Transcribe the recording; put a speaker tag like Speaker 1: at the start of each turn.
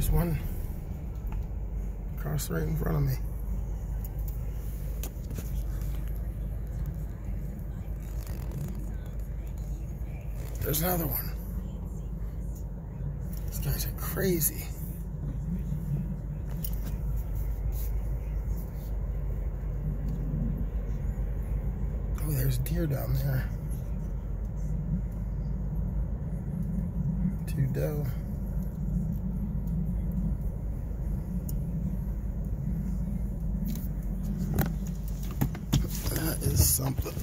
Speaker 1: There's one across right in front of me. There's another one. These guys are crazy. Oh, there's deer down there. Two doe. Is something.